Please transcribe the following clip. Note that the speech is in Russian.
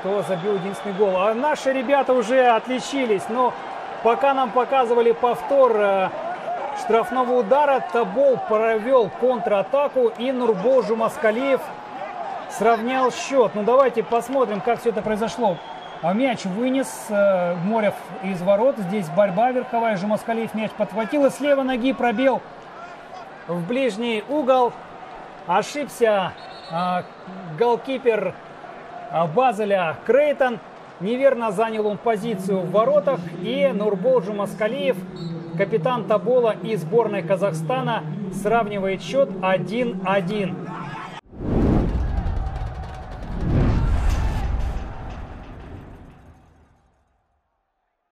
что забил единственный гол. А наши ребята уже отличились, но пока нам показывали повтор э, штрафного удара, Табол провел контратаку и Нурбол Жумаскалиев сравнял счет. Ну давайте посмотрим, как все это произошло. А мяч вынес э, Морев из ворот. Здесь борьба верховая. Жумаскалиев мяч подхватил и с левой ноги пробил в ближний угол. Ошибся э, голкипер Базеля Крейтон. Неверно занял он позицию в воротах. И Нурбол Жумаскалиев, капитан Табола и сборной Казахстана, сравнивает счет 1-1.